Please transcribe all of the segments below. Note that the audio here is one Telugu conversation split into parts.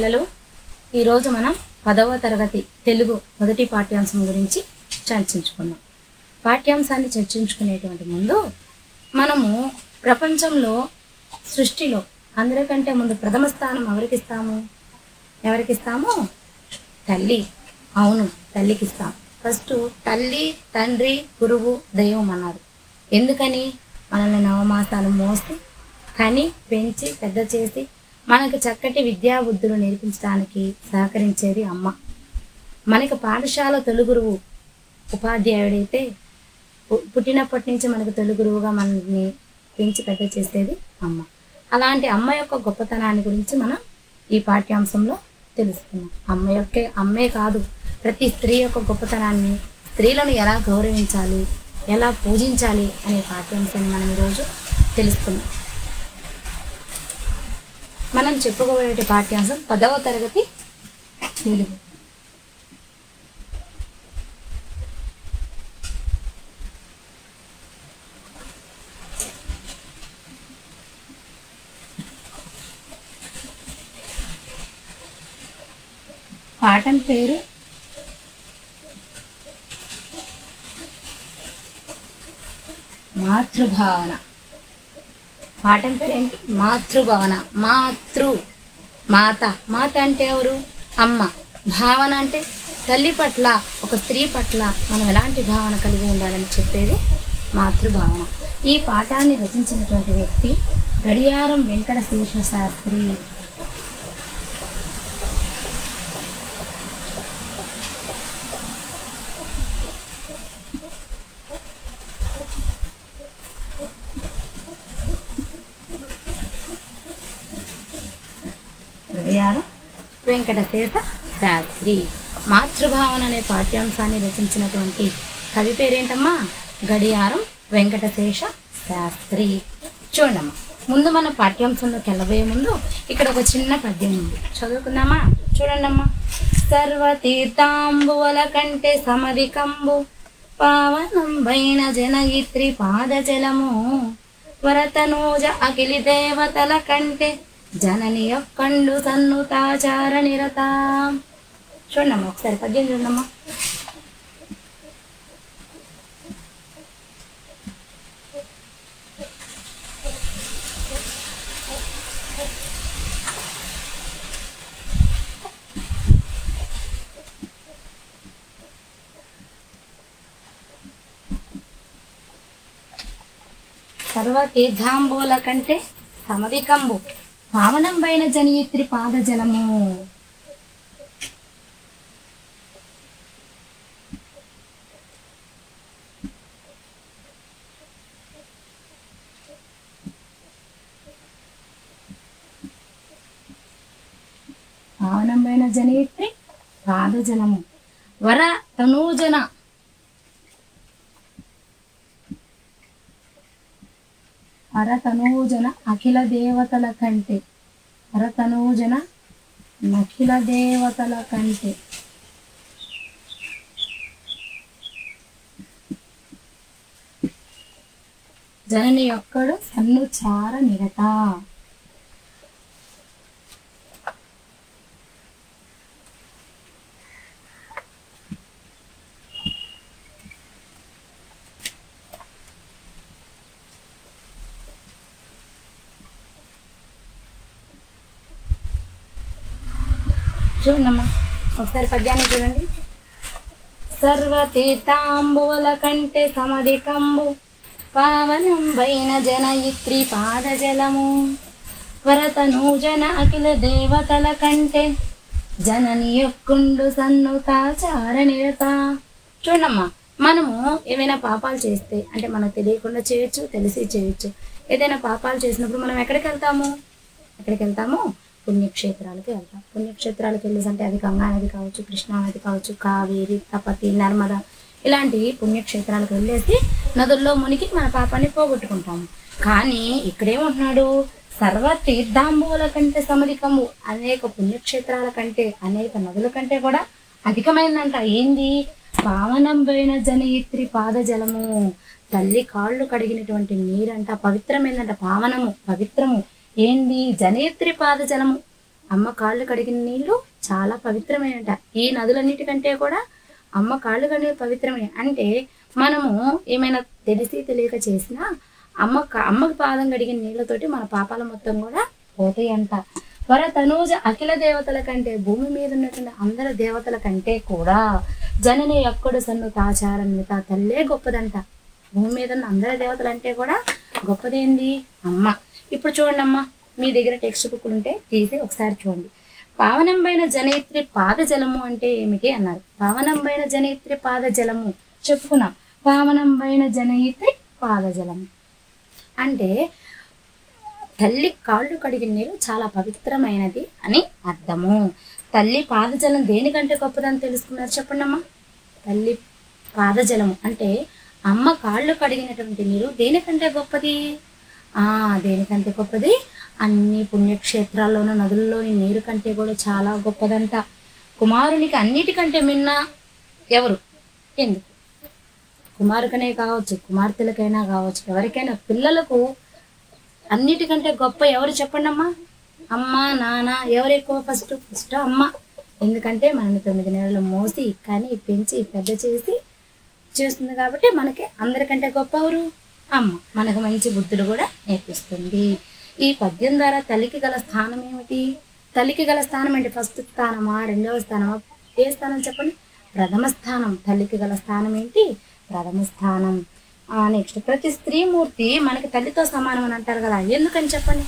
పిల్లలు. ఈరోజు మనం పదవ తరగతి తెలుగు మొదటి పాఠ్యాంశం గురించి చర్చించుకుందాం. పాఠ్యాంశాన్ని చర్చించుకునేటువంటి ముందు మనము ప్రపంచంలో సృష్టిలో అందరికంటే ముందు ప్రథమ స్థానం ఎవరికి ఇస్తాము? ఎవరికి ఇస్తాము? తల్లి. అవును తల్లికి ఇస్తాం. ఫస్ట్ తల్లి తండ్రి గురువు దైవం అన్నారు. ఎందుకని? మనల్ని నవమాసాలు మోసి కని పెంచి పెద్ద చేసి మనకు చక్కటి విద్యా బుద్ధులు నేర్పించడానికి సహకరించేది అమ్మ. మనకి పాఠశాల తొలుగురువు ఉపాధ్యాయుడైతే పు- పుట్టినప్పటి నుంచి మనకు తొలుగురువుగా మనల్ని పెంచి పెద్ద చేసేది అమ్మ. అలాంటి అమ్మ యొక్క గొప్పతనాన్ని గురించి మనం ఈ పాఠ్యాంశంలో తెలుసుకున్నాం అమ్మ యొక్క అమ్మే కాదు ప్రతి స్త్రీ యొక్క గొప్పతనాన్ని స్త్రీలను ఎలా గౌరవించాలి ఎలా పూజించాలి అనే పాఠ్యాంశాన్ని మనం ఈరోజు తెలుసుకున్నాం మనం చెప్పుకోబడే పాఠ్యాంశం పదవ తరగతి తెలుగు పాఠం పేరు మాతృభావన. పాఠం పేరేంటి? ఏంటి మాతృభావన. మాతృ. మాత. మాత అంటే ఎవరు? అమ్మ. భావన అంటే తల్లి పట్ల ఒక స్త్రీ పట్ల మనం ఎలాంటి భావన కలిగి ఉండాలని చెప్పేది మాతృభావన. ఈ పాఠాన్ని రచించినటువంటి వ్యక్తి గడియారం వెంకట శేష శాస్త్రి గడియారం వెంకటశేష శాస్త్రి మాతృభావన అనే పాఠ్యాంశాన్ని రచించినటువంటి కవి పేరేంటమ్మా? గడియారం వెంకటశేష శాస్త్రి. చూడమ్మా ముందు మన పాఠ్యాంశంలోకి వెళ్ళబోయే ముందు ఇక్కడ ఒక చిన్న పద్యం ఉంది. చదువుకుందామా? చూడండమ్మా. సర్వతీర్థాంబువల కంటే సమధికంబు పావనంబైన జనయిత్రి పాదజలము. వరతనూజ అఖిలి దేవతల కంటే జనని యొక్కండు సన్నుతాచార నిరత చూడమ్మా ఒకసారి పద్యం చూడమ్మా. సర్వ తీర్థాంబోల కంటే సమధికంబు పావనంబైన జనియత్రి పాదజలము. పావనంబైన జనియత్రి పాదజలము. వర తనూజన అరతనూజన అఖిల దేవతల కంటే. అరతనూజన నఖిల దేవతల కంటే. జనని ఒక్కడు సన్నుచార నిరత చూడమ్మా ఒకసారి పద్యాన్ని చూడండి. సర్వతీర్థాంబుల కంటే సమధికంబు పావనం పైన జనయిత్రి పాదజలము. వరతనూజన అఖిల దేవతల కంటే జనని యొక్కుండు సన్నుత నిరత. చూడమ్మా మనము ఏమైనా పాపాలు చేస్తే అంటే మనకు తెలియకుండా చేయొచ్చు తెలిసి చేయొచ్చు. ఏదైనా పాపాలు చేసినప్పుడు మనం ఎక్కడికి వెళ్తాము? ఎక్కడికి వెళ్తాము? పుణ్యక్షేత్రాలకు వెళ్తాం. పుణ్యక్షేత్రాలకు వెళ్ళేసి అంటే అది గంగా నది కావచ్చు కృష్ణా నది కావచ్చు కావేరి తపతి నర్మద ఇలాంటి పుణ్యక్షేత్రాలకు వెళ్ళేసి నదుల్లో మునిగి మన పాపాన్ని పోగొట్టుకుంటాము. కానీ ఇక్కడేమంటున్నాడు? సర్వ తీర్థాంబుల కంటే సమధికము అనేక పుణ్యక్షేత్రాల కంటే అనేక నదుల కంటే కూడా అధికమైందంట. ఏంది? పావనంబైన జనయిత్రి పాదజలము. తల్లి కాళ్ళు కడిగినటువంటి నీరంట పవిత్రమైందంట పావనము పవిత్రము. ఏంది? జనేత్రి పాదజలము. అమ్మ కాళ్ళు కడిగిన నీళ్ళు చాలా పవిత్రమైనట. ఈ నదులన్నిటికంటే కూడా అమ్మ కాళ్ళు కడిగిన పవిత్రమే. అంటే మనము ఏమైనా తెలిసి తెలియక చేసినా అమ్మ కా- అమ్మకి పాదం కడిగిన నీళ్ళతోటి మన పాపాల మొత్తం కూడా పోతాయి అంట వర తనూజ అఖిల దేవతల కంటే భూమి మీద ఉన్నటువంటి అందరి దేవతల కంటే కూడా జనని ఎక్కడు సన్ను తాచారన్విత తల్లే గొప్పదంట. భూమి మీద ఉన్న అందరి దేవతలు అంటే కూడా గొప్పదేంది? అమ్మ. ఇప్పుడు చూడండి అమ్మా మీ దగ్గర టెక్స్ట్ బుక్లు ఉంటే తీసి ఒకసారి చూడండి. పావనంబైన జనేత్రి పాద జలము అంటే ఏమిటి అన్నారు. పావనంబైన జనేత్రి పాద జలము చెప్పుకున్నాం. పావనంబైన జనయిత్రి పాద జలము. అంటే తల్లి కాళ్ళు కడిగిన నీరు చాలా పవిత్రమైనది అని అర్థము. తల్లి పాదజలం దేనికంటే గొప్పదని తెలుసుకున్నారు చెప్పండి అమ్మా తల్లి పాదజలము అంటే అమ్మ కాళ్ళు కడిగినటువంటి నీరు దేనికంటే గొప్పది? దేనికంటే గొప్పది? అన్ని పుణ్యక్షేత్రాల్లోనూ నదుల్లోని నీరు కంటే కూడా చాలా గొప్పదంట. కుమారునికి అన్నిటికంటే మిన్న ఎవరు? ఎందుకు? కుమారుకనే కావచ్చు కుమార్తెలకైనా కావచ్చు ఎవరికైనా పిల్లలకు అన్నిటికంటే గొప్ప ఎవరు చెప్పండి అమ్మా అమ్మ నాన్న ఎవరు ఎక్కువ ఫస్ట్? ఫస్ట్ అమ్మ. ఎందుకంటే మనల్ని తొమ్మిది నెలలు మోసి కానీ పెంచి పెద్ద చేసి చేస్తుంది కాబట్టి మనకి అందరికంటే గొప్ప ఎవరు? అమ్మ. మనకు మంచి బుద్ధులు కూడా నేర్పిస్తుంది. ఈ పద్యం ద్వారా తల్లికి గల స్థానం ఏమిటి? తల్లికి గల స్థానం ఏంటి ఫస్ట్ స్థానమా? రెండవ స్థానమా? ఏ స్థానం చెప్పండి? ప్రథమ స్థానం. తల్లికి గల స్థానం ఏంటి? ప్రథమ స్థానం. నెక్స్ట్. ప్రతి స్త్రీమూర్తి మనకి తల్లితో సమానం అని అంటారు కదా. ఎందుకని చెప్పండి?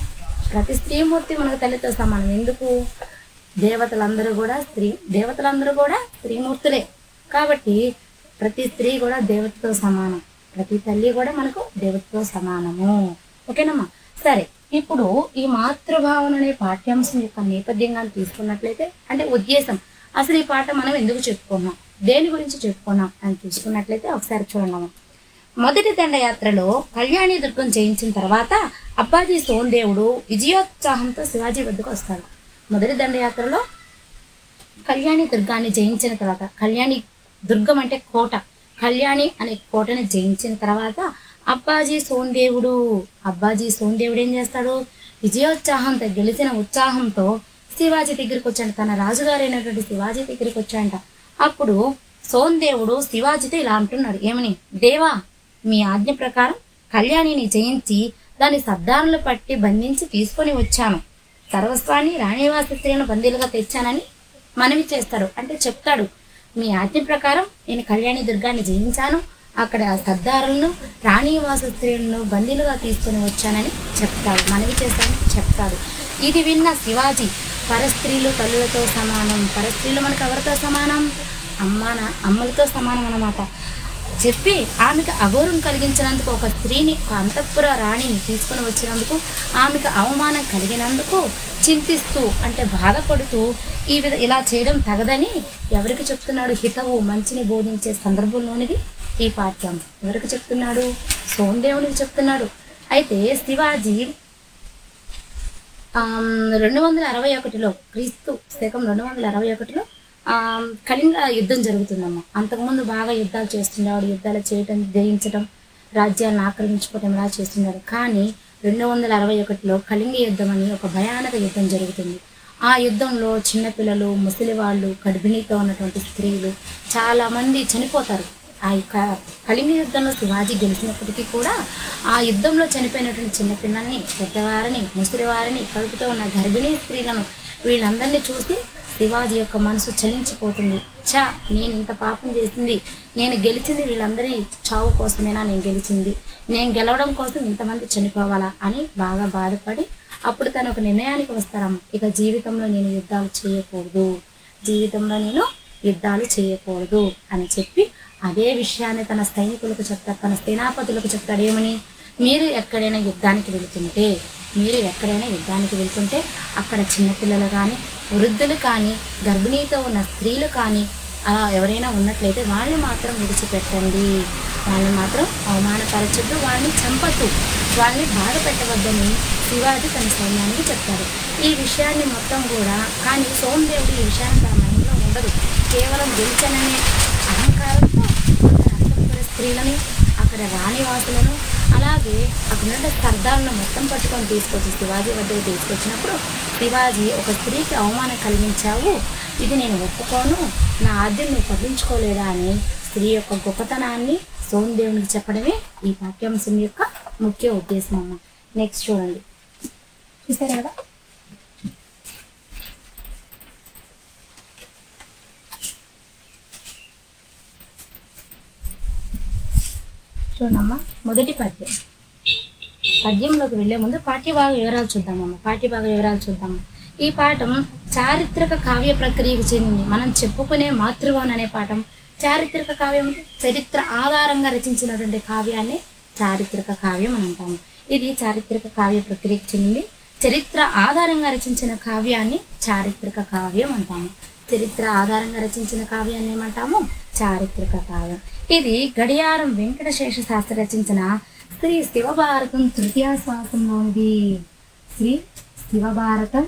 ప్రతి స్త్రీమూర్తి మనకు తల్లితో సమానం. ఎందుకు? దేవతలందరూ కూడా స్త్రీ దేవతలందరూ కూడా స్త్రీమూర్తులే. కాబట్టి ప్రతి స్త్రీ కూడా దేవతతో సమానం. ప్రతి తల్లి కూడా మనకు దేవుడితో సమానము. ఓకేనమ్మా? సరే ఇప్పుడు ఈ మాతృభావన అనే పాఠ్యాంశం యొక్క నేపథ్యంగా తీసుకున్నట్లయితే అంటే ఉద్దేశం అసలు ఈ పాట మనం ఎందుకు చెప్పుకున్నాం? దేని గురించి చెప్పుకున్నాం? అని చూసుకున్నట్లయితే ఒకసారి చూడండి మొదటి దండయాత్రలో కళ్యాణి దుర్గం జయించిన తర్వాత అబ్బాజీ సోందేవుడు విజయోత్సాహంతో శివాజీ వద్దకు వస్తాడు. మొదటి దండయాత్రలో కళ్యాణి దుర్గాన్ని జయించిన తర్వాత కళ్యాణి దుర్గం అంటే కోట. కళ్యాణి అనే కోటను జయించిన తర్వాత అబ్బాజీ సోందేవుడు అబ్బాజీ సోందేవుడు ఏం చేస్తాడు? విజయోత్సాహంతో గెలిచిన ఉత్సాహంతో శివాజీ దగ్గరికి వచ్చాడు. తన రాజుగారైనటువంటి శివాజీ దగ్గరికి వచ్చాడంట. అప్పుడు సోందేవుడు శివాజీతో ఇలా అంటున్నాడు. ఏమని? దేవా మీ ఆజ్ఞ ప్రకారం కళ్యాణిని జయించి దాని సర్దారులు పట్టి బంధించి తీసుకొని వచ్చాను. సర్వస్వాన్ని రాణివాస స్త్రీలను బందీలుగా తెచ్చానని మనవి చేస్తాడు. అంటే చెప్తాడు. మీ ఆజ్ఞ ప్రకారం నేను కళ్యాణి దుర్గాన్ని జయించాను. అక్కడ సర్దారులను రాణివాస స్త్రీలను బందీలుగా తీసుకొని వచ్చానని చెప్తాడు మనవి చేస్తానని చెప్తాడు. ఇది విన్న శివాజీ పరస్త్రీలు తల్లులతో సమానం పరస్త్రీలు మనకు ఎవరితో సమానం? అమ్మాన అమ్మలతో సమానం అన్నమాట. చెప్పి ఆమెకు అగౌరవం కలిగించినందుకు ఒక స్త్రీని ఒక అంతఃపుర రాణిని తీసుకొని వచ్చినందుకు ఆమెకు అవమానం కలిగినందుకు చింతిస్తూ అంటే బాధపడుతూ ఈ విధ ఇలా చేయడం తగదని ఎవరికి చెప్తున్నాడు హితవు మంచిని బోధించే సందర్భంలోనిది ఈ పాఠ్యం. ఎవరికి చెప్తున్నాడు? సోమదేవునికి చెప్తున్నాడు. అయితే శివాజీ రెండు వందల అరవై ఒకటిలో క్రీస్తు శకం రెండు వందల అరవై ఒకటిలో కళింగ యుద్ధం జరుగుతుందమ్మ. అంతకుముందు బాగా యుద్ధాలు చేస్తుండేవాడు యుద్ధాలు చేయటం జయించడం రాజ్యాలను ఆక్రమించుకోవటం ఇలా చేస్తున్నారు కానీ రెండు వందల అరవై ఒకటిలో కళింగ యుద్ధం అని ఒక భయానక యుద్ధం జరుగుతుంది. ఆ యుద్ధంలో చిన్నపిల్లలు ముసలి వాళ్ళు గర్భిణీతో ఉన్నటువంటి స్త్రీలు చాలామంది చనిపోతారు. ఆ యొక్క కళింగ యుద్ధంలో శివాజీ గెలిచినప్పటికీ కూడా ఆ యుద్ధంలో చనిపోయినటువంటి చిన్నపిల్లల్ని పెద్దవారిని ముసలివారిని కలుపుతో ఉన్న గర్భిణీ స్త్రీలను వీళ్ళందరినీ చూసి శివాజీ యొక్క మనసు చలించిపోతుంది. చా నేను ఇంత పాపం చేసింది. నేను గెలిచింది వీళ్ళందరి చావు కోసమేనా నేను గెలిచింది? నేను గెలవడం కోసం ఇంతమంది చనిపోవాలా అని బాగా బాధపడి అప్పుడు తను ఒక నిర్ణయానికి వస్తారమ్మ. ఇక జీవితంలో నేను యుద్ధాలు చేయకూడదు. జీవితంలో నేను యుద్ధాలు చేయకూడదు అని చెప్పి అదే విషయాన్ని తన సైనికులకు చెప్తాడు తన సేనాపతులకు చెప్తాడు. ఏమని? మీరు ఎక్కడైనా యుద్ధానికి వెళుతుంటే మీరు ఎక్కడైనా యుద్ధానికి వెళ్తుంటే అక్కడ చిన్నపిల్లలు కానీ వృద్ధులు కానీ గర్భిణీతో ఉన్న స్త్రీలు కానీ అలా ఎవరైనా ఉన్నట్లయితే వాళ్ళని మాత్రం విడిచిపెట్టండి. వాళ్ళని మాత్రం అవమానపరచద్దు వాళ్ళని చంపద్దు. వాళ్ళని బాధ పెట్టవద్దని శివాజీ తన సైన్యానికి చెప్తారు ఈ విషయాన్ని మొత్తం కూడా కానీ సోమదేవుడు ఈ విషయాన్ని తన మైండ్లో ఉండదు. కేవలం గెలిచననే అహంకారంతో స్త్రీలని అక్కడ రాణివాసులను అలాగే అక్కడ నుండి స్పర్ధాలను మొత్తం పట్టుకొని తీసుకొచ్చి శివాజీ వద్దకు తీసుకొచ్చినప్పుడు శివాజీ ఒక స్త్రీకి అవమానం కలిగించావు. ఇది నేను ఒప్పుకోను. నా ఆద్యం నువ్వు పట్టించుకోలేదా అని స్త్రీ యొక్క గొప్పతనాన్ని సోమదేవునికి చెప్పడమే ఈ పాఠ్యాంశం యొక్క ముఖ్య ఉద్దేశం అమ్మ. నెక్స్ట్ చూడండి. చూసారు? కదా చూడమ్మా మొదటి పద్యం. పద్యంలోకి వెళ్ళే ముందు పాఠ్యభాగ వివరాలు చూద్దామమ్మా. పాఠ్యభాగ వివరాలు చూద్దాము ఈ పాఠం చారిత్రక కావ్య ప్రక్రియకు చెందింది. మనం చెప్పుకునే మాతృవాన్ అనే పాఠం. చారిత్రక కావ్యం అంటే చరిత్ర ఆధారంగా రచించినటువంటి కావ్యాన్ని చారిత్రక కావ్యం అని అంటాము. ఇది చారిత్రక కావ్య ప్రక్రియకు చెందింది. చరిత్ర ఆధారంగా రచించిన కావ్యాన్ని చారిత్రక కావ్యం అంటాము. చరిత్ర ఆధారంగా రచించిన కావ్యాన్ని ఏమంటాము? చారిత్రక కావ్యం. ఇది గడియారం వెంకటశేష శాస్త్రి రచించిన శ్రీ శివభారతం తృతీయ శ్వాసంలోనిది. శ్రీ శివభారతం.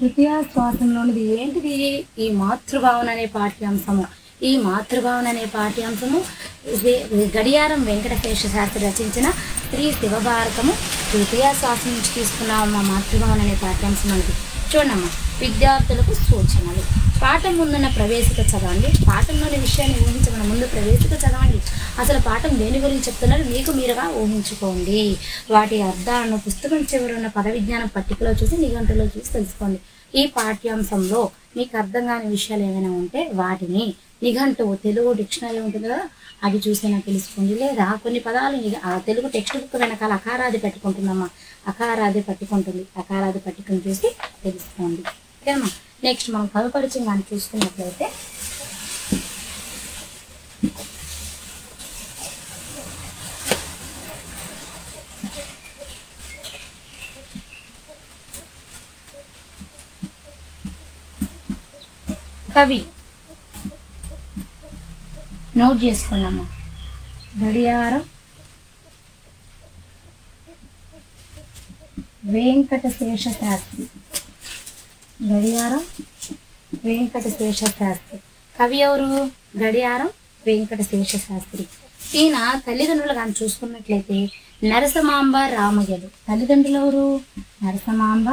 తృతీయ శ్వాసంలోనిది ఏంటిది? ఈ మాతృభావన అనే పాఠ్యాంశము. ఈ మాతృభావన అనే పాఠ్యాంశము గడియారం వెంకటశేష శాస్త్రి రచించిన శ్రీ శివభారతము తృతీయ శాస్త్రం నుంచి తీసుకున్నాము మా మాతృభావన అనే పాఠ్యాంశం అనేది చూడమ్మా విద్యార్థులకు సూచనలు. పాఠం ముందున్న ప్రవేశిక చదవండి. పాఠంలోని విషయాన్ని ఊహించమని ముందు ప్రవేశిక చదవండి. అసలు పాఠం దేని గురించి చెప్తున్నారు? మీకు మీరుగా ఊహించుకోండి. వాటి అర్థాలను పుస్తకం చివరి ఉన్న పద విజ్ఞానం పట్టికలో చూసి నిఘంటలో చూసి తెలుసుకోండి. ఈ పాఠ్యాంశంలో మీకు అర్థం కాని విషయాలు ఏమైనా ఉంటే వాటిని నిఘంటువు తెలుగు డిక్షనరీ ఉంటుంది కదా అది చూసైనా తెలుసుకోండి. లేదా కొన్ని పదాలు తెలుగు టెక్స్ట్ బుక్ వెనకాల అకారాది పెట్టుకుంటుందమ్మా. అకారాది పట్టుకుంటుంది. అకారాది పట్టుకుని చూసి తెలుసుకోండి. ఓకేమ్మా నెక్స్ట్ మనం కవిపరిచయం కానీ చూసుకున్నట్లయితే కవి. నోట్ చేసుకున్నాము గడియారం. వెంకటశేష శాస్త్రి గడియారం. వెంకటశేష శాస్త్రి కవి ఎవరు? గడియారం. వెంకటశేష శాస్త్రి ఈయన తల్లిదండ్రులు కానీ చూసుకున్నట్లయితే నరసమాంబ రామయ్యలు. తల్లిదండ్రులు ఎవరు? నరసమాంబ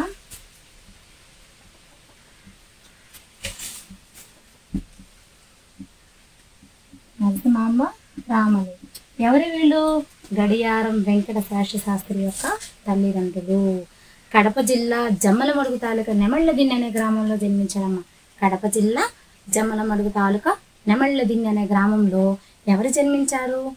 నరసింహాంబ రామలు. ఎవరి వీళ్ళు? గడియారం వెంకట శేష శాస్త్రి యొక్క తల్లిదండ్రులు. కడప జిల్లా జమ్మలమడుగు తాలూకా నెమళ్ళదిన్నె అనే గ్రామంలో జన్మించారమ్మ. కడప జిల్లా జమ్మలమడుగు తాలూకా నెమళ్ళదిన్నె అనే గ్రామంలో ఎవరు జన్మించారు?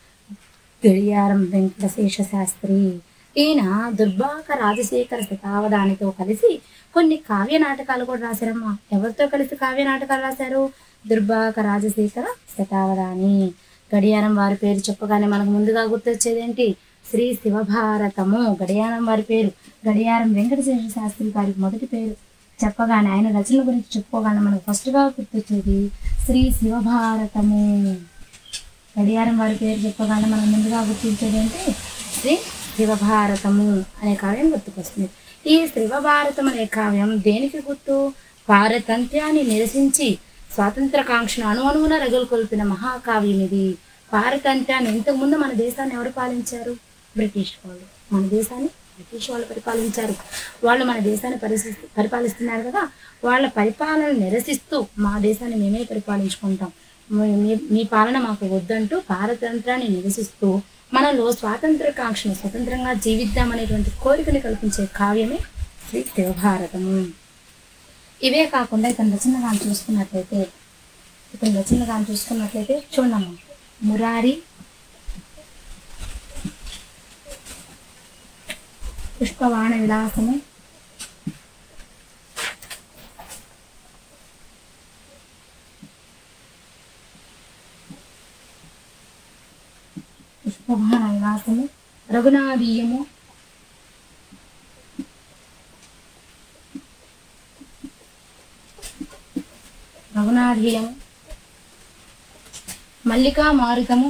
గడియారం వెంకటశేష శాస్త్రి. ఈయన దుర్భాక రాజశేఖర శతావధానితో కలిసి కొన్ని కావ్య నాటకాలు కూడా రాశారమ్మా. ఎవరితో కలిసి కావ్య నాటకాలు రాశారు? దుర్భాక రాజశేఖర శతావధాని. గడియారం వారి పేరు చెప్పగానే మనకు ముందుగా గుర్తొచ్చేది ఏంటి? శ్రీ శివభారతము. గడియారం వారి పేరు. గడియారం వెంకటశేష శాస్త్రి గారికి మొదటి పేరు. చెప్పగానే ఆయన రచనల గురించి చెప్పుకోగానే మనకు ఫస్ట్గా గుర్తొచ్చేది శ్రీ శివభారతము. గడియారం వారి పేరు చెప్పగానే మనం ముందుగా గుర్తించేది ఏంటి? శ్రీ శివభారతము అనే కావ్యం గుర్తుకొస్తుంది. ఈ శివభారతం అనే కావ్యం దేనికి గుర్తు? పారతంత్యాన్ని నిరసించి స్వాతంత్రకాంక్షను అణువణువున రగులుకొల్పిన మహాకావ్యం ఇది. పారతంత్యాన్ని ఇంతకుముందు మన దేశాన్ని ఎవరు పాలించారు? బ్రిటిష్ వాళ్ళు. మన దేశాన్ని బ్రిటిష్ వాళ్ళు పరిపాలించారు. వాళ్ళు మన దేశాన్ని పరిస్థితి పరిపాలిస్తున్నారు కదా. వాళ్ళ పరిపాలన నిరసిస్తూ మా దేశాన్ని మేమే పరిపాలించుకుంటాం. మీ- మీ- పాలన మాకు వద్దంటూ పారతంత్రాన్ని నిరసిస్తూ మనలో స్వాతంత్ర కాంక్షను స్వతంత్రంగా జీవిద్దాం అనేటువంటి కోరికని కల్పించే కావ్యమే శ్రీ శివభారతము ఇవే కాకుండా ఇతని రచనగాలు చూసుకున్నట్లయితే ఇతని రచనగాలు చూసుకున్నట్లయితే చూడమ్మా. మురారి పుష్పవాణ విలాసము. పుష్పవాణ విలాసము. రఘునాథీయము రఘునాథీయము మల్లికా మారుతము.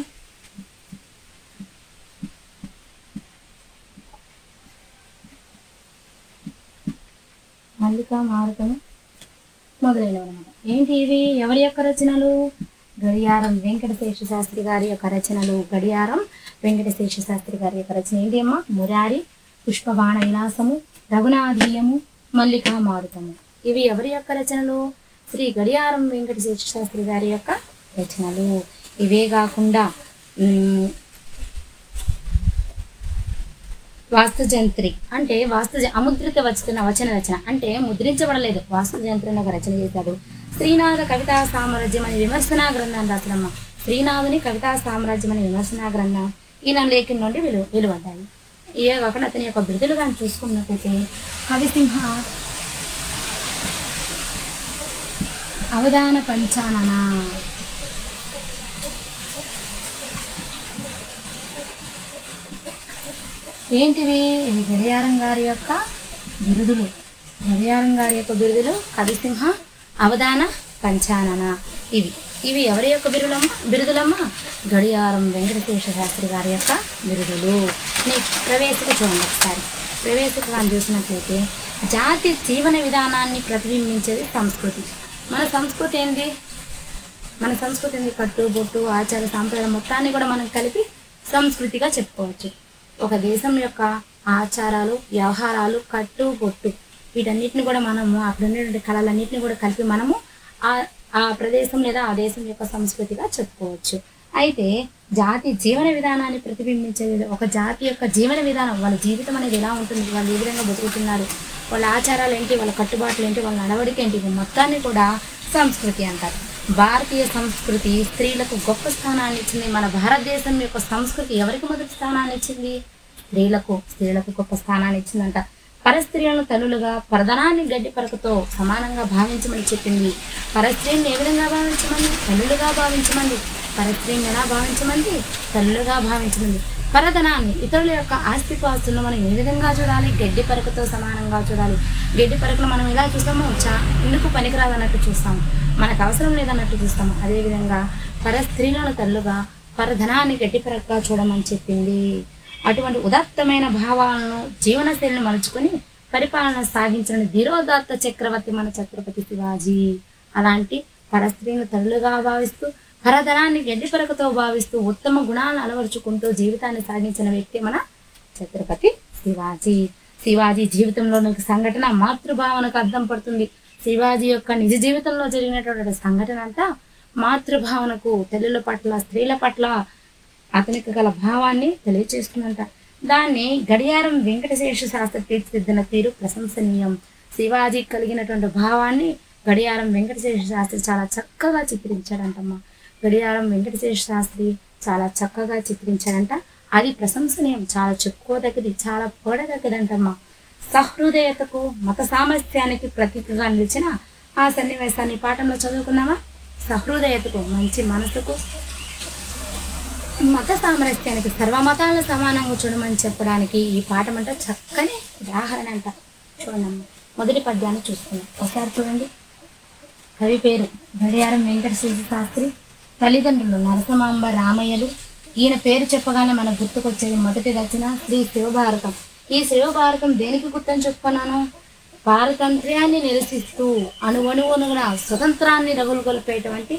మల్లికా మల్లిక మారుతము. మొదలైనవి అనమాట ఏంటి ఇవి? ఎవరి యొక్క రచనలు? గడియారం వెంకటశేష శాస్త్రి గారి యొక్క రచనలు. గడియారం వెంకటశేష శాస్త్రి గారి యొక్క రచన. ఏంటి అమ్మా? మురారి పుష్పబాణ విలాసము రఘునాధీయము మల్లికా మారుతము. ఇవి ఎవరి యొక్క రచనలు? శ్రీ గడియారం వెంకటశేష శాస్త్రి గారి యొక్క రచనలు. ఇవే కాకుండా వాస్తుజంత్రి అంటే వాస్తు అముద్రిత వచ్చిన వచన రచన అంటే ముద్రించబడలేదు. వాస్తుజంత్రిని ఒక రచన చేశాడు. శ్రీనాథ కవితా సామ్రాజ్యం అనే విమర్శనా గ్రంథాన్ని రాసినమ్మ శ్రీనాథుని కవితా సామ్రాజ్యం అనే విమర్శనా గ్రంథం. ఈయన లేఖ నుండి వెలు వెలువడ్డాయి. ఇవే కాకుండా అతని యొక్క బిరుదులు కానీ చూసుకున్నట్లయితే కవిసింహ అవధాన పంచానన. ఏంటివి? ఇవి గడియారం గారి యొక్క బిరుదులు. గడియారం గారి యొక్క బిరుదులు కవిసింహ అవధాన పంచానన. ఇవి. ఇవి ఎవరి యొక్క బిరులమ్మ? బిరుదులమ్మ? గడియారం వెంకటేశ్వర శాస్త్రి గారి యొక్క బిరుదులు. నెక్స్ట్ ప్రవేశిక చూడండి ఒకసారి. ప్రవేశిక చూసినట్లయితే జాతి జీవన విధానాన్ని ప్రతిబింబించేది సంస్కృతి. మన సంస్కృతి ఏంటి మన సంస్కృతి ఏంటి కట్టు బొట్టు ఆచార సాంప్రదాయం మొత్తాన్ని కూడా మనం కలిపి సంస్కృతిగా చెప్పుకోవచ్చు. ఒక దేశం యొక్క ఆచారాలు వ్యవహారాలు కట్టు బొట్టు వీటన్నిటిని కూడా మనము అక్కడ ఉండేటువంటి కళలన్నింటినీ కూడా కలిపి మనము ఆ ఆ ప్రదేశం లేదా ఆ దేశం యొక్క సంస్కృతిగా చెప్పుకోవచ్చు. అయితే జాతి జీవన విధానాన్ని ప్రతిబింబించేది ఒక జాతి యొక్క జీవన విధానం వాళ్ళ జీవితం అనేది ఎలా ఉంటుంది వాళ్ళు ఏ విధంగా బతుకుతున్నారు వాళ్ళ ఆచారాలు ఏంటి వాళ్ళ కట్టుబాట్లు ఏంటి వాళ్ళ నడవడిక ఏంటి మొత్తాన్ని కూడా సంస్కృతి అంటారు. భారతీయ సంస్కృతి స్త్రీలకు గొప్ప స్థానాన్ని ఇచ్చింది. మన భారతదేశం యొక్క సంస్కృతి ఎవరికి మొదటి స్థానాన్ని ఇచ్చింది? స్త్రీలకు స్త్రీలకు గొప్ప స్థానాన్ని ఇచ్చిందంట. పరస్త్రీలను తల్లులుగా ప్రధానాన్ని గడ్డి పరకతో సమానంగా భావించమని చెప్పింది. పరస్త్రీని ఏ విధంగా భావించమంది? తల్లులుగా భావించమంది. పరస్త్రీని ఎలా భావించమంది? తల్లులుగా భావించమంది. పరధనాన్ని ఇతరుల యొక్క ఆస్తిపాస్తులను మనం ఏ విధంగా చూడాలి? గడ్డి పరకతో సమానంగా చూడాలి. గడ్డి పరకలు మనం ఎలా చూస్తామో చా ఎందుకు పనికిరాదన్నట్టు చూస్తాము. మనకు అవసరం లేదన్నట్టు చూస్తాము. అదేవిధంగా పరస్త్రీలను తల్లుగా పరధనాన్ని గడ్డి పరకగా చూడమని చెప్పింది. అటువంటి ఉదాత్తమైన భావాలను జీవనశైలిని మలుచుకొని పరిపాలన సాగించిన ధీరోదాత్త చక్రవర్తి మన ఛత్రపతి శివాజీ. అలాంటి పరస్త్రీని తల్లుగా భావిస్తూ పరధనాన్ని గడ్డి పరకతో భావిస్తూ ఉత్తమ గుణాలను అలవరుచుకుంటూ జీవితాన్ని సాగించిన వ్యక్తి మన ఛత్రపతి శివాజీ. శివాజీ జీవితంలోని ఒక సంఘటన మాతృభావనకు అర్థం పడుతుంది. శివాజీ యొక్క నిజ జీవితంలో జరిగినటువంటి సంఘటన అంతా మాతృభావనకు తల్లుల పట్ల స్త్రీల పట్ల అతనికి గల భావాన్ని తెలియచేస్తుందంట. దాన్ని గడియారం వెంకటశేష శాస్త్రి తీర్చిదిద్దిన తీరు ప్రశంసనీయం. శివాజీ కలిగినటువంటి భావాన్ని గడియారం వెంకటశేష శాస్త్రి చాలా చక్కగా చిత్రించాడంటమ్మా. గడియారం వెంకటేశ్వర శాస్త్రి చాలా చక్కగా చిత్రించాడంట అది ప్రశంసనీయం చాలా చెప్పుకోదగ్గది చాలా పొగడదగ్గదంటమ్మా సహృదయతకు మత సామర్థ్యానికి ప్రతీకగా నిలిచిన ఆ సన్నివేశాన్ని పాఠంలో చదువుకున్నావా సహృదయతకు మంచి మనసుకు మత సామరస్యానికి సర్వమతాల సమానంగా చూడమని చెప్పడానికి ఈ పాఠం అంటే చక్కని ఉదాహరణ అంట. చూడండి మొదటి పద్యాన్ని చూసుకుందాం. ఒకసారి చూడండి. కవి పేరు గడియారం వెంకటశేష శాస్త్రి. తల్లిదండ్రులు నరసమాంబ రామయ్యలు. ఈయన పేరు చెప్పగానే మనకు గుర్తుకొచ్చేది మొదటి రచన శ్రీ శివభారతం. ఈ శివభారతం దేనికి గుర్తని చెప్పుకున్నాను? పారతంత్ర్యాన్ని నిరసిస్తూ అణువణువునుగున స్వతంత్రాన్ని రగులుగొలిపేటువంటి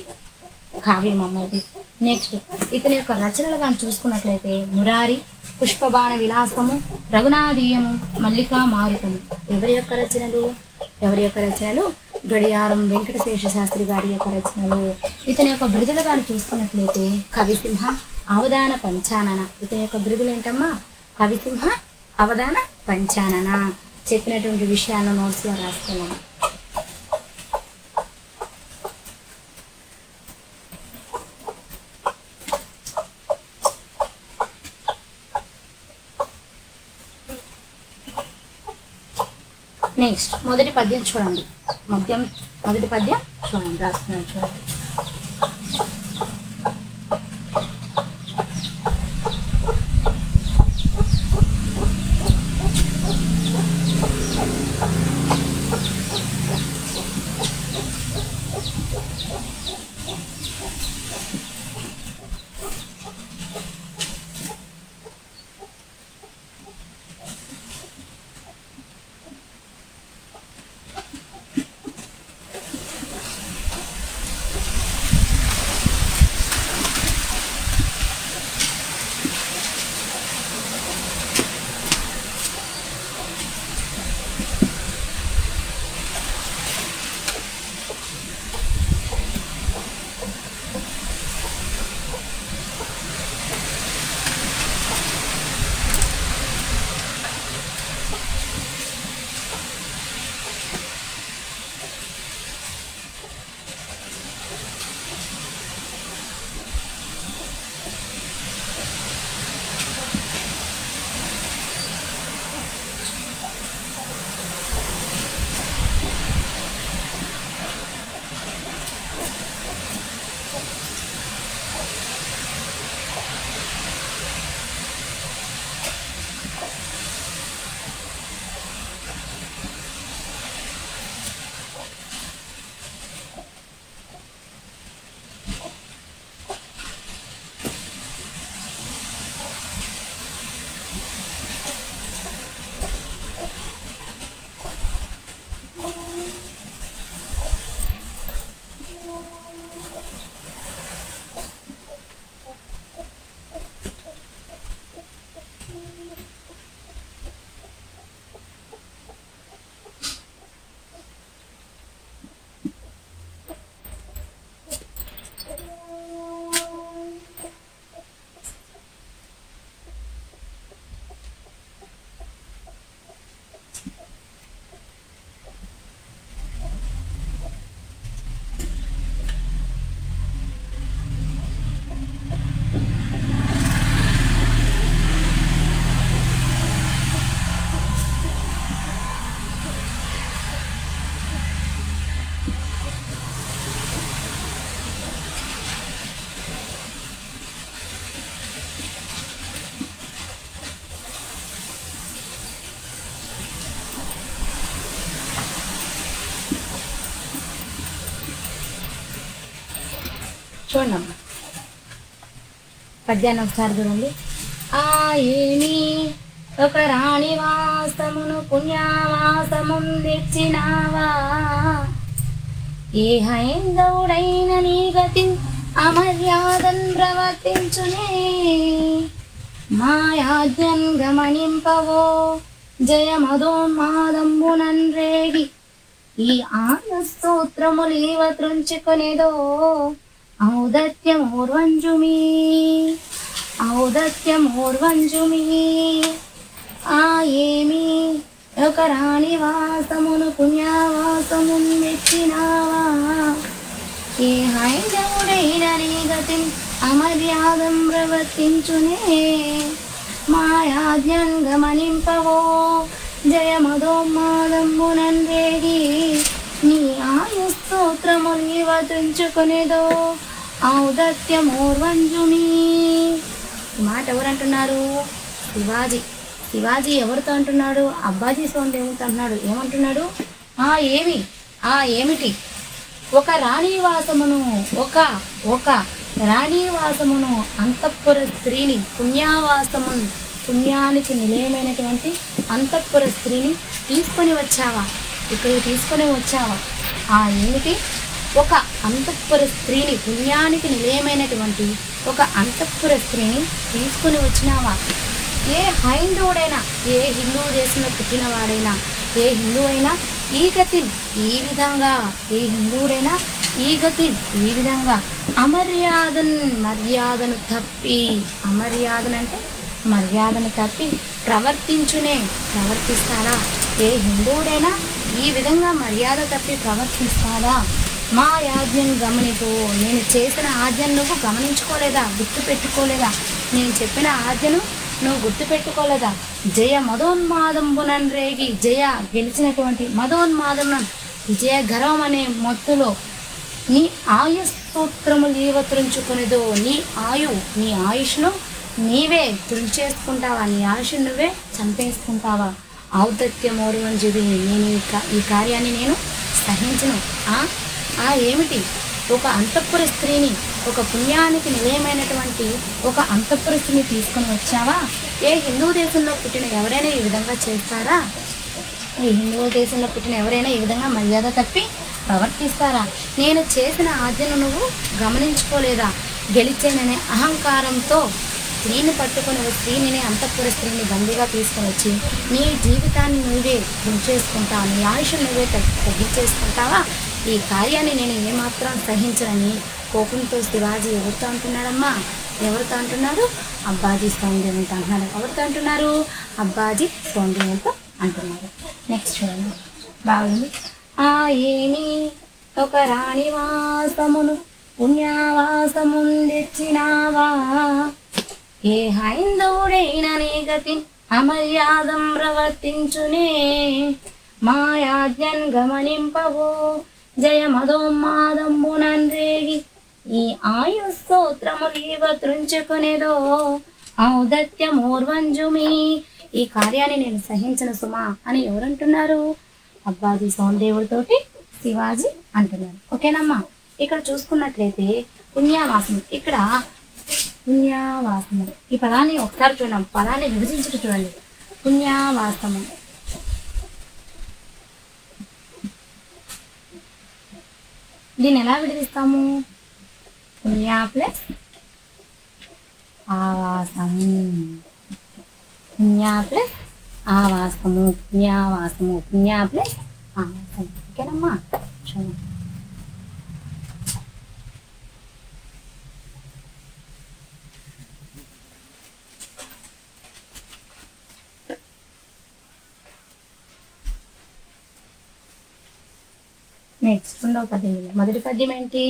కావ్యం అన్నది. నెక్స్ట్ ఇతని యొక్క రచనలు కానీ చూసుకున్నట్లయితే మురారి పుష్పబాణ విలాసము రఘునాదీయము మల్లికా మారుతము. ఎవరి యొక్క రచనలు? ఎవరి యొక్క రచనలు? గడియారం వెంకటశేష శాస్త్రి గారి యొక్క రచనలు. ఇతని యొక్క బిరుదులు గారు చూసుకున్నట్లయితే కవిసింహ అవధాన పంచానన. ఇతని యొక్క బిరుదులు ఏంటమ్మా? కవిసింహ అవధాన పంచానన. చెప్పినటువంటి విషయాలను నోట్స్లో రాసుకున్నాము నెక్స్ట్ మొదటి పద్యం చూడండి. మద్యం మొదటి పద్యం చూడండి. రాస్తున్నాను చూడండి చూడండి. పద్యాన్ని ఒకసారి చూడండి. ఆ ఒక రాణి వాసమును పుణ్యవాసముందిచ్చినావా ఏ హైందవుడైన నీ గతి అమర్యాదన్ ప్రవర్తించునే? మాయాజ్ఞం గమనింపవో జయ మధోన్మాదంబునన్ రేగి ఈ ఆన స్తోత్రములీవ త్రుంచుకునేదో ఔదత్యమోర్వంజుమీ. ఔదత్యమోర్వంజుమీ. ఆ ఏమి ఒక రాణి వాసమును పుణ్యవాసమున్ మెచ్చినావా? ఏ హైందవుడైన నీ గతి అమర్యాదం ప్రవర్తించునే. మాయాజ్ఞం గమనింపవో జయ మధోమాదంబునన్ నీ ఆయు స్తోత్రములు వతుంచుకునేదో ఔదత్యమోర్వంజుమి ఈ మాట ఎవరంటున్నారు? శివాజీ. శివాజీ ఎవరితో అంటున్నాడు? అబ్బాజీ సోందేవుతో అంటున్నాడు. ఏమంటున్నాడు? ఆ ఏమి? ఆ ఏమిటి? ఒక రాణివాసమును ఒక ఒక రాణివాసమును అంతఃపుర స్త్రీని పుణ్యావాసమును పుణ్యానికి నిలయమైనటువంటి అంతఃపుర స్త్రీని తీసుకొని వచ్చావా? ఇక్కడికి తీసుకొని వచ్చావా ఆ ఏమిటి ఒక అంతఃపుర స్త్రీని పుణ్యానికి నిలయమైనటువంటి ఒక అంతఃపుర స్త్రీని తీసుకొని వచ్చినావా? ఏ హైందవుడైనా ఏ హిందూ దేశంలో పుట్టినవాడైనా ఏ హిందువైనా ఈ గతి ఈ విధంగా ఏ హిందువుడైనా ఈ గతి ఈ విధంగా అమర్యాదన్ మర్యాదను తప్పి. అమర్యాదనంటే మర్యాదను తప్పి. ప్రవర్తించునే ప్రవర్తిస్తారా? ఏ హిందువుడైనా ఈ విధంగా మర్యాద తప్పి ప్రవర్తిస్తాడా మా యాజ్ఞను గమనితో నేను చేసిన ఆజ్ఞను నువ్వు గమనించుకోలేదా? గుర్తు పెట్టుకోలేదా? నేను చెప్పిన ఆజ్ఞను నువ్వు గుర్తుపెట్టుకోలేదా జయ మదోన్మాదంబునన్ రేగి జయ గెలిచినటువంటి మదోన్మాదం జయ గర్వం అనే మొత్తులో నీ ఆయుస్తోత్రము నీవ త్రుంచుకునేదో నీ ఆయు నీ ఆయుష్ను నీవే తుడిచేసుకుంటావా నీ ఆయుష్ నువ్వే చంపేసుకుంటావా? ఔదత్యమోడు అని చెప్పి నేను ఈ కార్యాన్ని నేను సహించను. ఆ ఆ ఏమిటి? ఒక అంతఃపుర స్త్రీని ఒక పుణ్యానికి నిలయమైనటువంటి ఒక అంతఃపుర స్త్రీని తీసుకొని వచ్చావా? ఏ హిందూ దేశంలో పుట్టిన ఎవరైనా ఈ విధంగా చేస్తారా? ఈ హిందూ దేశంలో పుట్టిన ఎవరైనా ఈ విధంగా మర్యాద తప్పి ప్రవర్తిస్తారా? నేను చేసిన ఆజ్ఞను నువ్వు గమనించుకోలేదా? గెలిచేననే అహంకారంతో స్త్రీని పట్టుకుని ఓ స్త్రీని అంతఃపుర స్త్రీని బందీగా తీసుకొని వచ్చి నీ జీవితాన్ని నువ్వే చేసుకుంటావు నీ ఆయుష్ నువ్వే తగ్గి తగ్గించేసుకుంటావా ఈ కార్యాన్ని నేను ఏమాత్రం సహించనని కోపంతో శివాజీ ఎవరితో అంటున్నాడమ్మా. ఎవరితో అంటున్నారు? అబ్బాజీ సౌందర్యంతో అంటున్నారు ఎవరితో అంటున్నారు? అబ్బాజీ సౌందర్యంతో అంటున్నారు నెక్స్ట్ చూడండి. బాగుంది. ఆ ఏమి ఒక రాణివాసమును పుణ్యావాసముందెచ్చినావా? ఏ హైందవుడైన నీ గతి అమర్యాదం ప్రవర్తించునే. మాయాజ్ఞన్ గమనింపవో జయ మదోన్మాదంబునన్ రేగి ఈ ఆయు స్తోత్రములీవ త్రుంచుకునేదో ఔదత్యమోర్వంజుమి. ఈ కార్యాన్ని నేను సహించిన సుమా అని ఎవరంటున్నారు? అబ్బాజీ సోమదేవుడితోటి శివాజీ అంటున్నారు. ఓకేనమ్మా ఇక్కడ చూసుకున్నట్లయితే పుణ్యావాసం. ఇక్కడ పుణ్యావాసము ఈ పదాన్ని ఒకసారి చూడండి పదాన్ని విభజించుకు చూడండి. పుణ్యావాసము దీన్ని ఎలా విడదీస్తాము పుణ్య ప్లస్ ఆవాసము పుణ్య ప్లస్ ఆవాసము. పుణ్యావాసము. పుణ్య ప్లస్ ఆవాసము ఓకేనమ్మా? చూడండి. నెక్స్ట్ రెండవ పద్యం మొదటి పద్యం ఏంటి?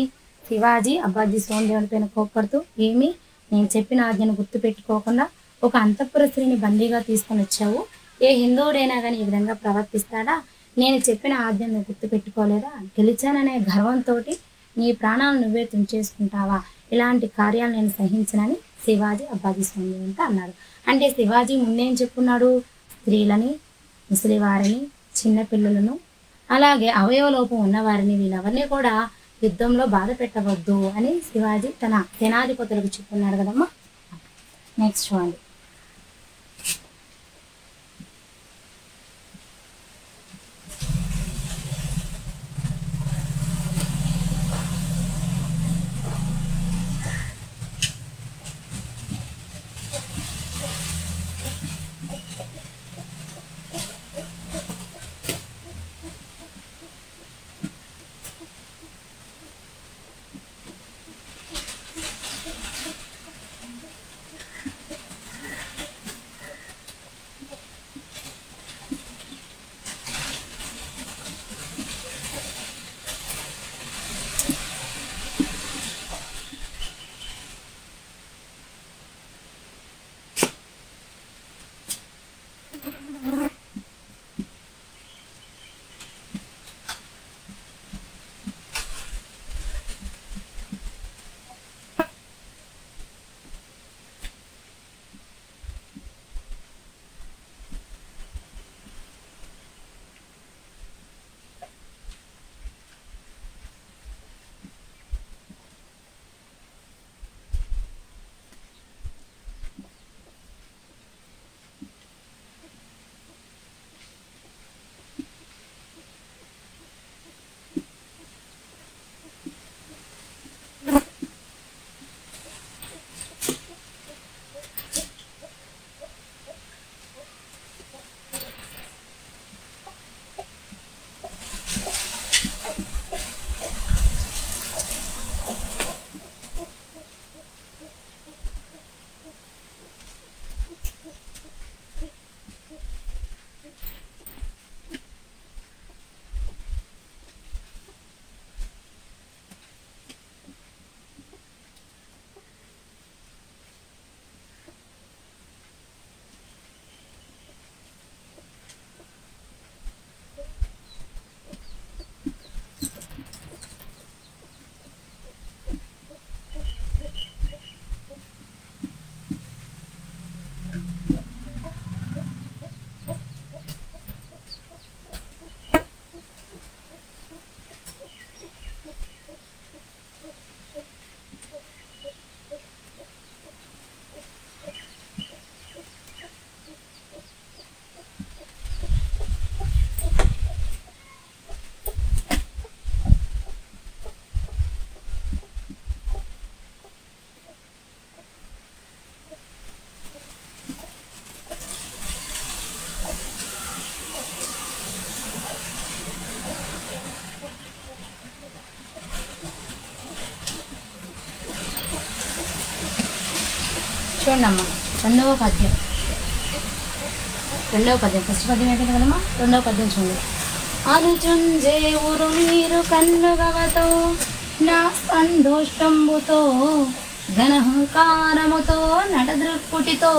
శివాజీ అబ్బాజీ సోమదేవుని పైన కోప్పడుతూ ఏమి? నేను చెప్పిన ఆజ్ఞను గుర్తు పెట్టుకోకుండా ఒక అంతఃపుర స్త్రీని బందీగా తీసుకొని వచ్చావు. ఏ హిందువుడైనా కానీ ఈ విధంగా ప్రవర్తిస్తాడా? నేను చెప్పిన ఆజ్ఞను గుర్తు పెట్టుకోలేదా గెలిచాననే గర్వంతో నీ ప్రాణాలు నువ్వే తుంచేసుకుంటావా? ఇలాంటి కార్యాలు నేను సహించనని శివాజీ అబ్బాజీ సోమదేవునితో అన్నాడు. అంటే శివాజీ ముందేం చెప్పున్నాడు? స్త్రీలని ముసలివారిని చిన్నపిల్లలను అలాగే అవయవ లోపం ఉన్నవారిని వీళ్ళవన్నీ కూడా యుద్ధంలో బాధ పెట్టవద్దు అని శివాజీ తన సేనాధిపతులకు చెప్పున్నాడు కదమ్మా. నెక్స్ట్ చూడండి చూడమ్మా రెండవ పద్యం. రెండవ పద్యం. ఫస్ట్ పద్యం అయిపోయింది కదమ్మా? రెండవ పద్యం చూడండి అనుచుంజే ఊరు మీరు కన్నుగవతో నా సందోషంబుతో ఘనహంకారముతో నడదృక్కుటితో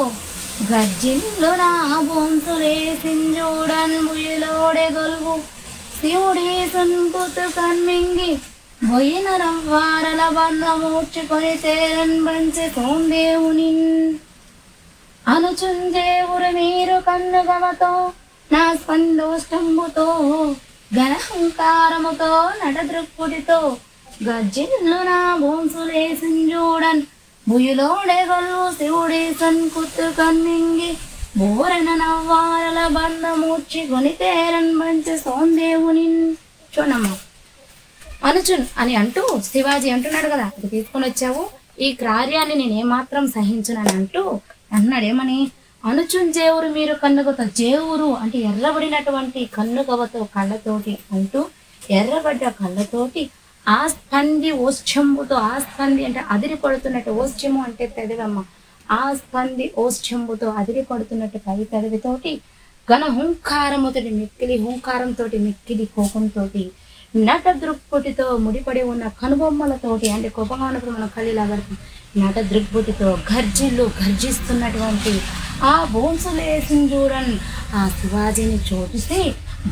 గజ్జిల్లు నా బొంతులేసింజూడన్ బుయలోడే గొలువు శివుడే సున్పుతు కన్మింగి బొయ్యిన రవ్వారల బంధమూర్చుకొని తేరన్ బంచె సోందేవుని అనుచుందేవురు మీరు కన్నుగమతో నా స్పందోష్టంబుతో ఘనహంకారముతో నటదృక్కుడితో గజ్జిల్లు నా భూంసులేసింజూడన్ చూడన్ గొల్లు శివుడే కుత్తు కన్నింగి బోరన నవ్వారల బంధమూర్చి కొని తేరన్ మంచి సోందేవుని చూడమ్మా. అనుచున్ అని అంటూ శివాజీ అంటున్నాడు కదా ఇది తీసుకొని వచ్చావు? ఈ కార్యాన్ని నేను ఏమాత్రం సహించునని అంటూ అన్నాడు ఏమని అనుచున్ జేవురు మీరు కన్నుగతో జేవురు అంటే ఎర్రబడినటువంటి కన్నుగవతో కళ్ళతోటి అంటూ ఎర్రబడ్డ కళ్ళతోటి ఆ స్పంది ఓశ్చంబుతో ఆ స్పంది అంటే అదిరి పడుతున్నట్టు ఓశ్చము అంటే పెదవమ్మ. ఆ స్పంది ఓశ్చంబుతో అదిరి పడుతున్నట్టు పై పెదవితోటి ఘన హుంకారముతోటి మిక్కిలి హుంకారంతోటి మిక్కిలి కోపంతోటి నట దృక్పుటితో ముడిపడి ఉన్న కనుబొమ్మలతోటి అంటే కోపంగా ఉన్నప్పుడు మనం కళ్ళు పడుతుంది నట దృక్పుటితో గర్జిల్లు గర్జిస్తున్నటువంటి ఆ బోన్సులేసిన చూడన్ ఆ శివాజీని చూపిస్తే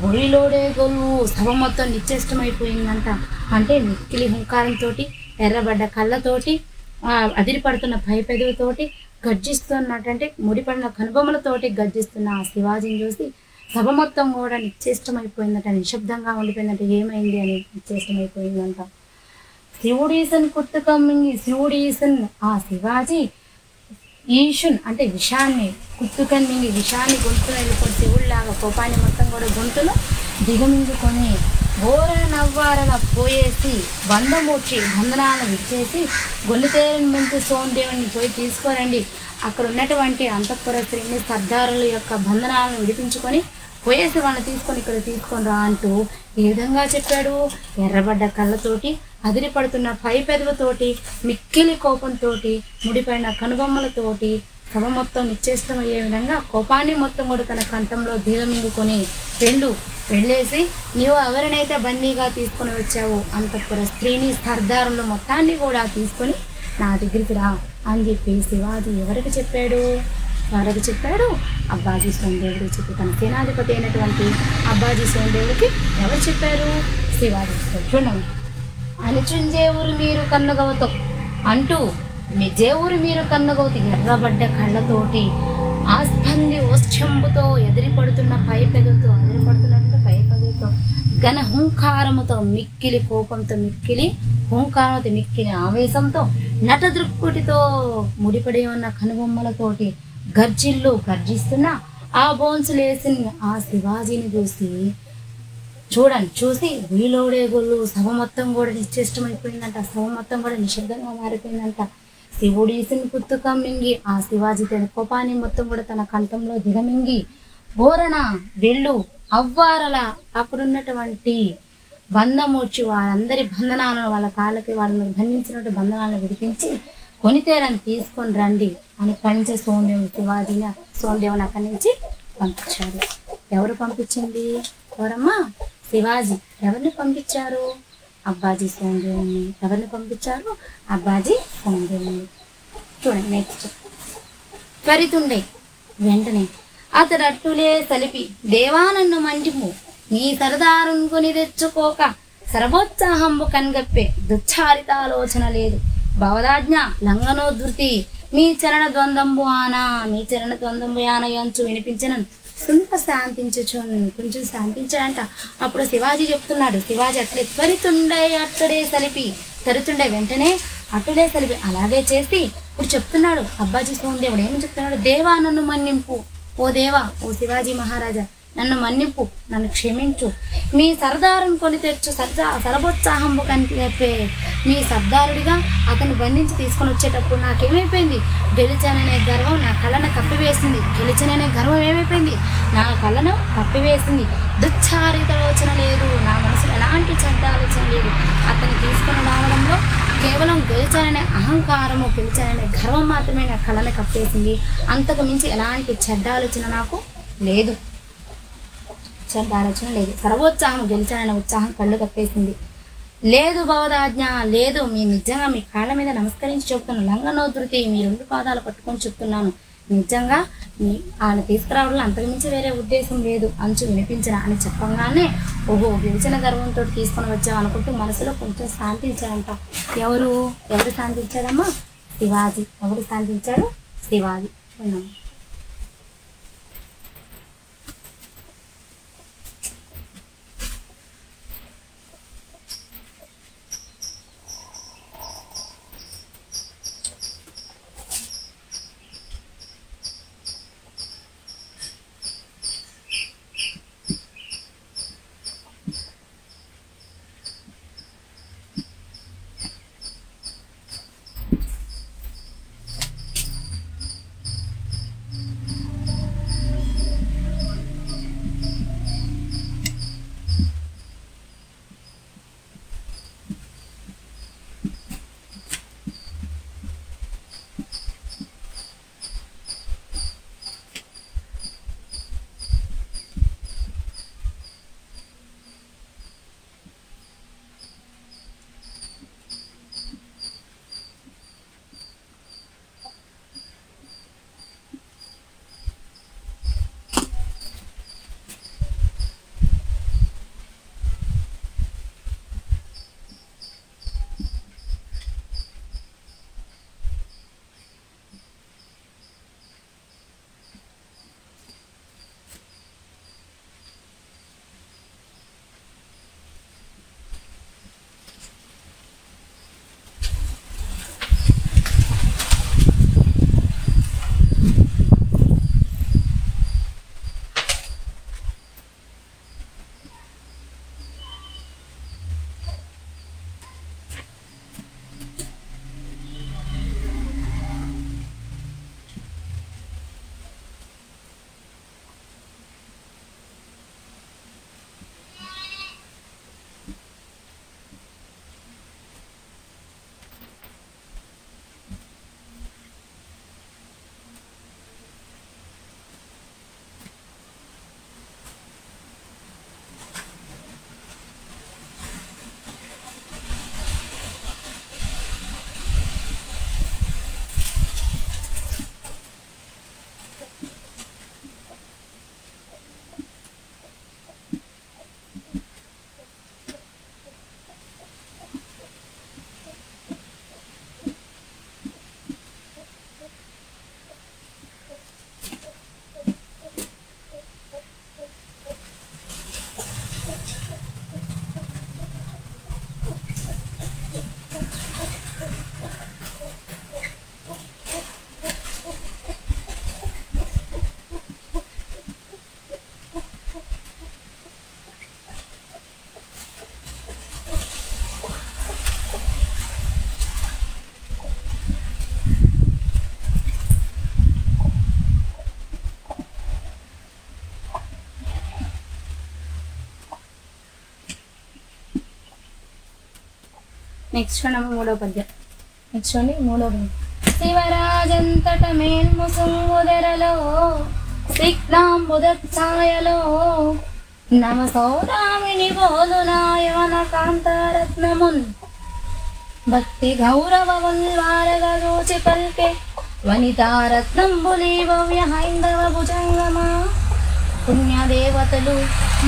బొడిలోడే గొలువు సభ మొత్తం నిశ్చేష్టమైపోయిందంట. అంటే నిక్కిలి హుంకారంతో ఎర్రబడ్డ కళ్ళతోటి అదిరిపడుతున్న పై పెదవితోటి గర్జిస్తున్నట్టంటే ముడిపడిన కనుబొమ్మలతోటి గర్జిస్తున్న ఆ శివాజీని చూసి సభ మొత్తం కూడా నిశ్చేష్టమైపోయిందట నిశ్శబ్దంగా ఉండిపోయిందంట ఏమైంది అని నిశ్చేష్టమైపోయిందంట. శివుడీసన్ కుత్తుకమ్మింగి శివుడీసన్ ఆ శివాజీ ఈషున్ అంటే విషాన్ని కుత్తుకని మింగి విషాన్ని గొంతులో వెళ్ళిపోయి శివుడిలాగా కోపాన్ని మొత్తం కూడా గొంతులో దిగమింగుకొని ఘోర నవ్వారన పోయేసి బంధమూర్చి బంధనాలను విచ్చేసి గొల్లుతేరని మెంతు సోమదేవుని పోయి తీసుకోరండి అక్కడ ఉన్నటువంటి అంతఃపుర స్త్రీని సర్దారుల యొక్క బంధనాలను విడిపించుకొని పోయేసి వాళ్ళని తీసుకొని ఇక్కడ తీసుకొని రా అంటూ ఏ విధంగా చెప్పాడు. ఎర్రబడ్డ కళ్ళతోటి అదిరిపడుతున్న పై పెదవుతోటి మిక్కిలి కోపంతోటి ముడిపడిన కనుబొమ్మలతోటి సభ మొత్తం నిశ్చేష్టం అయ్యే విధంగా కోపాన్ని మొత్తం కూడా తన కంఠంలో దిగమింగుకొని వెళ్ళు వెళ్ళేసి నీవు ఎవరినైతే బందీగా తీసుకొని వచ్చావో అంతఃపుర స్త్రీని సర్దారులు మొత్తాన్ని కూడా తీసుకొని నా దగ్గరికి రా అని చెప్పి శివాజీ ఎవరికి చెప్పాడు? వారికి చెప్పాడు. అబ్బాజీ సోమదేవుడు చెప్పి తన సేనాధిపతి అయినటువంటి అబ్బాజీ సోమదేవుడికి ఎవరు చెప్పారు? శివాజీ చూడండి. అనుచుంజేవురు మీరు కన్నుగవతో అంటూ నిజేవురు మీరు కన్నుగవతి ఎర్రబడ్డ కళ్ళతోటి ఆస్పంది ఓష్ఠంబుతో ఎదిరిపడుతున్న పై పెదవుతో ఎదిరిపడుతున్నట్టు పై పెదవుతో ఘన హుంకారముతో మిక్కిలి కోపంతో మిక్కిలి హుంకారంతో మిక్కిలి ఆవేశంతో నట దృక్కుటితో ముడిపడి ఉన్న కనుబొమ్మలతోటి గర్జిల్లో గర్జిస్తున్న ఆ బోన్స్ బోన్సులేసిన ఆ శివాజీని చూసి చూడండి చూసి వీలోడే గొల్లు సభ మొత్తం కూడా నిశ్చేష్టమైపోయిందంట సభ మొత్తం కూడా నిశ్శబ్దంగా మారిపోయిందంట. శివుడు ఈసిన మింగి ఆ శివాజీ తన కోపాన్ని మొత్తం కూడా తన కంఠంలో దిగమింగి బోరణ వెళ్ళు అవ్వారల అక్కడున్నటువంటి బంధమూర్చి వాళ్ళందరి బంధనాలను వాళ్ళ కాళ్ళకి వాళ్ళని బంధించినటువంటి బంధనాలను విడిపించి కొనితేరని తీసుకొని రండి. అని పంచ సోమదేవుని శివాజీని సోమదేవుని అక్కడి నుంచి పంపించారు. ఎవరు పంపించింది? ఎవరమ్మా? శివాజీ. ఎవరిని పంపించారు? అబ్బాజీ సోమదేవుని ఎవరిని పంపించారు? అబ్బాజీ సోమదేవుని చూడండి నెక్స్ట్ త్వరితుండే. వెంటనే అతడు అట్టులే సలిపి దేవా నన్ను మంటిము నీ సరదారును తెచ్చుకోక. సర్వోత్సాహంబు కన్గప్పే. దుచ్చారితాలోచన లేదు. భవదాజ్ఞ లంగనోధృతి మీ చరణ ద్వందంబు ఆనా మీ చరణ ద్వందంబు ఆన యంచు వినిపించనను సుంత శాంతించచ్చు కొంచెం శాంతించాడంట. అప్పుడు శివాజీ చెప్తున్నాడు శివాజీ అట్లే త్వరితుండే అట్టడే సలిపి. తరుతుండే వెంటనే అటుడే సలిపి. అలాగే చేసి ఇప్పుడు చెప్తున్నాడు అబ్బాజీ సోమదేవుడు. ఏమని చెప్తున్నాడు? దేవా నన్ను మన్నింపు. ఓ దేవా ఓ శివాజీ మహారాజా నన్ను మన్నింపు నన్ను క్షమించు. మీ సర్దారుని కొని తెచ్చు సర్దా సర్వోత్సాహంబు కని చెప్పే మీ సర్దారుడిగా అతను బంధించి తీసుకొని వచ్చేటప్పుడు నాకేమైపోయింది? గెలిచాననే గర్వం నా కళ్ళను కప్పివేసింది. గెలిచాననే గర్వం ఏమైపోయింది? నా కళ్ళను కప్పివేసింది. దుచ్చారిత ఆలోచన లేదు. నా మనసులో ఎలాంటి చెడ్డ ఆలోచన లేదు. అతను తీసుకొని రావడంలో కేవలం గెలిచాననే అహంకారము గెలిచాననే గర్వం మాత్రమే నా కళ్ళను కప్పేసింది. అంతకు మించి ఎలాంటి చెడ్డ ఆలోచన నాకు లేదు. చెడ్డ ఆలోచన లేదు. సర్వోత్సాహం గెలిచాననే ఉత్సాహం కళ్ళు కప్పేసింది. లేదు భవదాజ్ఞ లేదు మీ నిజంగా మీ కాళ్ళ మీద నమస్కరించి చెప్తున్నాను లంఘనోధృతి మీ రెండు పాదాలు పట్టుకొని చెప్తున్నాను. నిజంగా మీ ఆయన తీసుకురావడంలో అంతకుమించి వేరే ఉద్దేశం లేదు. అంచు వినిపించిన అని చెప్పగానే ఓహో గెలిచిన గర్వంతో తీసుకొని వచ్చావు అనుకుంటూ మనసులో కొంచెం శాంతించాడంట. ఎవరు? ఎవరు శాంతించాడమ్మా శివాజీ. ఎవరు శాంతించాడు? శివాజీ. నెక్స్ట్ చూడండి మూడో పద్యం. నెక్స్ట్ చూడండి మూడో పద్యం. శివరాజంతట మేల్ముసుంగుదెరలో సిగ్నాంబుదఛాయలో నమ సౌరామిని బోధునాయవన కాంతారత్నమున్. భక్తి గౌరవముల్వారగా రోచి పల్కే వనితారత్నంబులి భవ్య హైందవ భుజంగమా. పుణ్యదేవతలు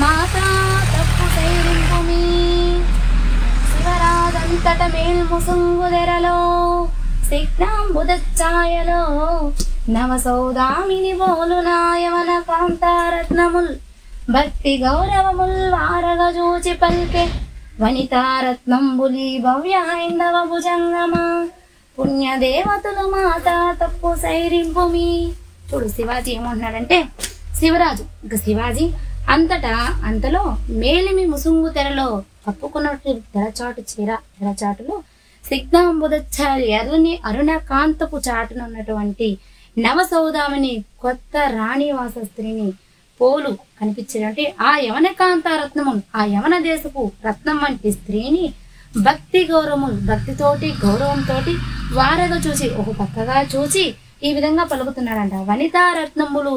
మాతా తప్పు సైరింపు మీ. శివరాదంతట మేల్ముసుంగుదెరలో సిగ్నాంబుదఛాయలో నవ సౌదామిని బోలునాయవన కాంతారత్నముల్ భక్తి గౌరవముల్ వారగ జూచి పల్కె. వనితారత్నంబులి భవ్య హైందవ భుజంగమా పుణ్యదేవతలు మాత తప్పు సైరింపుమి. చూడు శివాజీ ఏమంటున్నాడంటే శివరాజు ఇంకా శివాజీ అంతటా అంతలో మేలిమి ముసుంగు తెరలో కప్పుకున్నట్టు తెరచాటు చీర తెరచాటులో సిగ్నాంబుదచ్చారి ఎర్రని అరుణకాంతపు చాటునున్నటువంటి నవసౌదామిని కొత్త రాణివాస స్త్రీని పోలు కనిపించినట్టు ఆ యవనకాంత రత్నము ఆ యవన దేశపు రత్నం వంటి స్త్రీని భక్తి గౌరవము భక్తితోటి గౌరవంతోటి వారగా చూసి ఒక పక్కగా చూసి ఈ విధంగా పలుకుతున్నాడంట. వనితా రత్నములు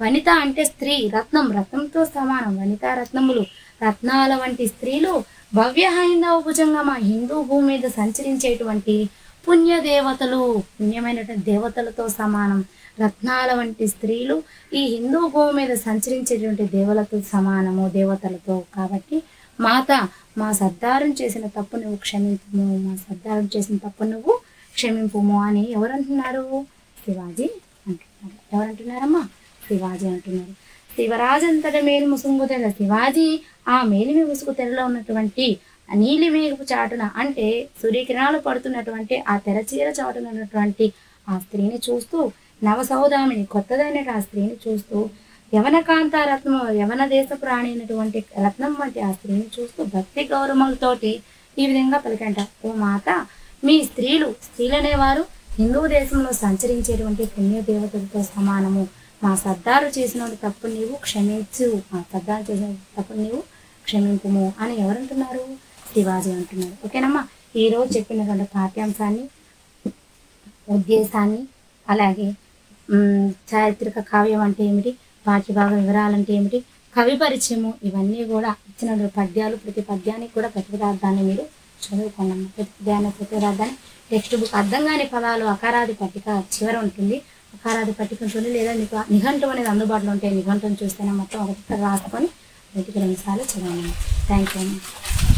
వనిత అంటే స్త్రీ రత్నం రత్నంతో సమానం. వనితా రత్నములు రత్నాల వంటి స్త్రీలు భవ్య హైందవ మా హిందూ భూమి మీద సంచరించేటువంటి పుణ్య దేవతలు పుణ్యమైనటువంటి దేవతలతో సమానం. రత్నాల వంటి స్త్రీలు ఈ హిందూ భూమి మీద సంచరించేటువంటి దేవతలతో సమానము దేవతలతో. కాబట్టి మాత మా సర్దారం చేసిన తప్పు నువ్వు క్షమింపుము మా సర్దారం చేసిన తప్పు నువ్వు క్షమింపుము అని ఎవరంటున్నారు? శివాజీ అంటున్నారు. ఎవరంటున్నారమ్మా? శివాజీ అంటున్నారు. శివరాజంతట మేలు ముసుంగు తెర శివాజీ ఆ మేలిమి ముసుగు తెరలో ఉన్నటువంటి నీలి మేఘపు చాటున అంటే సూర్యకిరణాలు పడుతున్నటువంటి ఆ తెరచీర చాటున ఉన్నటువంటి ఆ స్త్రీని చూస్తూ నవసౌదామిని కొత్తదైన ఆ స్త్రీని చూస్తూ యవనకాంత రత్నం యవన దేశ ప్రాణి అయినటువంటి రత్నం వంటి ఆ స్త్రీని చూస్తూ భక్తి గౌరవములతోటి ఈ విధంగా పలికంట. ఓ మాత మీ స్త్రీలు స్త్రీలనేవారు హిందూ దేశంలో సంచరించేటువంటి పుణ్య దేవతలతో సమానము. మా సర్దారు చేసిన తప్పు నీవు క్షమించు. మా సర్దారు చేసిన తప్పు నీవు క్షమింపుము అని ఎవరంటున్నారు? శివాజీ అంటున్నారు. ఓకేనమ్మా? ఈరోజు చెప్పిన చెప్పినటువంటి పాఠ్యాంశాన్ని ఉద్దేశాన్ని అలాగే చారిత్రక కావ్యం అంటే ఏమిటి పాఠ్యభాగ వివరాలంటే ఏమిటి కవి పరిచయము ఇవన్నీ కూడా ఇచ్చిన పద్యాలు ప్రతి పద్యానికి కూడా ప్రతిపదార్థాన్ని మీరు చదువుకోండి. ప్రతి పద్యాన్ని ప్రతిపదార్థాన్ని టెక్స్ట్ బుక్ అర్థం కాని పదాలు అకారాది పట్టిక చివర ఉంటుంది. అకారాది పట్టిక లేదా మీకు నిఘంటం అనేది అందుబాటులో ఉంటే నిఘంటుని చూస్తేనే మొత్తం ఒక రాసుకొని వీటికి రెండు సార్లు చదవండి థ్యాంక్ యూ